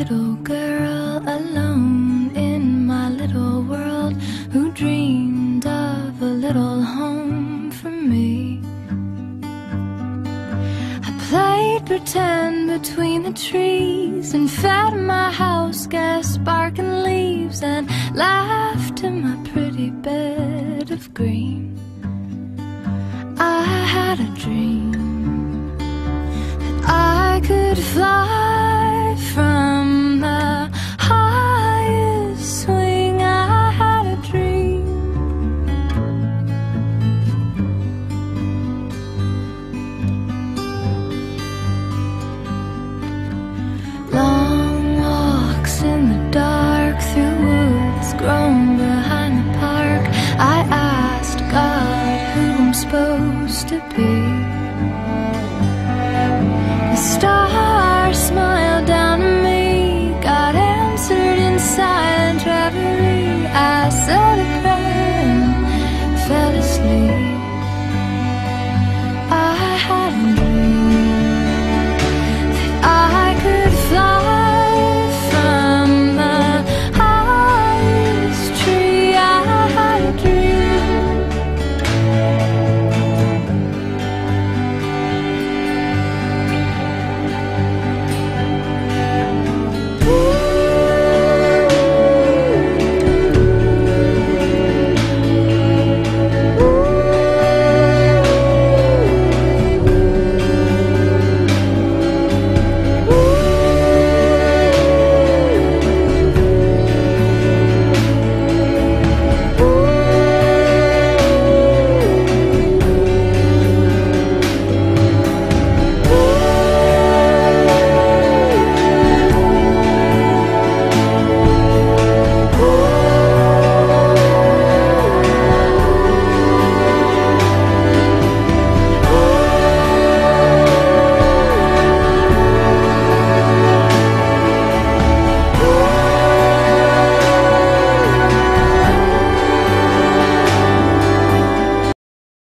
little girl alone in my little world who dreamed of a little home for me. I played pretend between the trees and fed my house gas sparking leaves and laughed in my pretty bed of green. I had a dream that I could fly from supposed to be. The stars